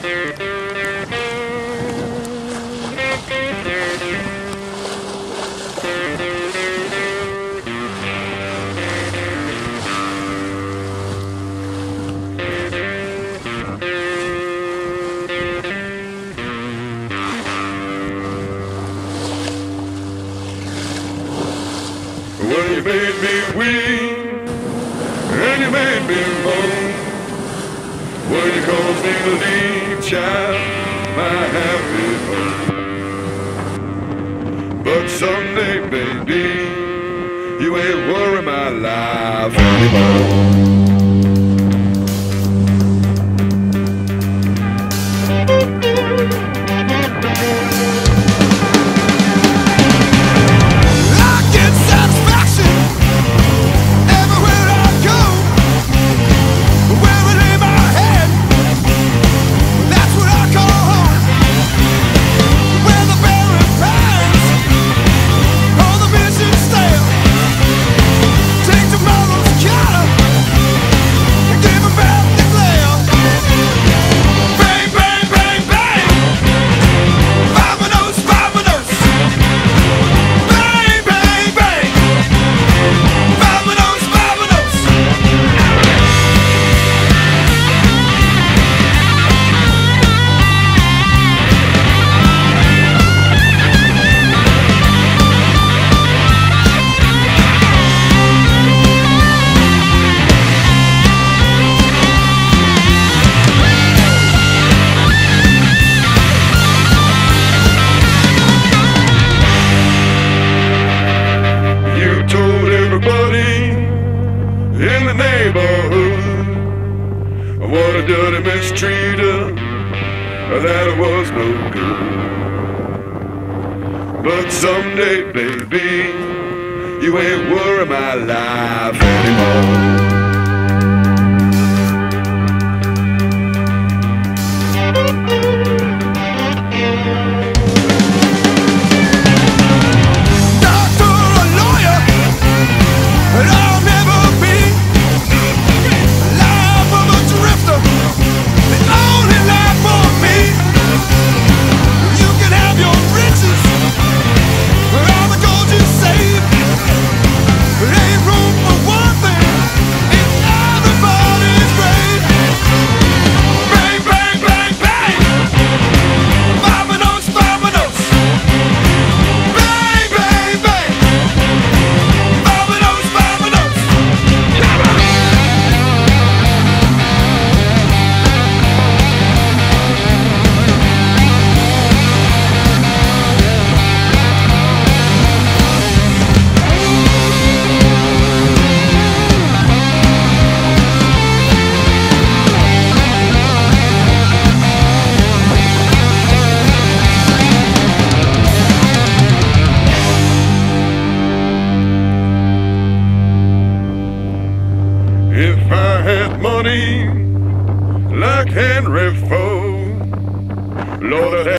Well, you made me weak, and you made me because in thee, child, my happy home. But someday, baby, you ain't worry my life anymore. that was no good. But someday, baby, you ain't worry my life anymore. had money like Henry Ford. Lord,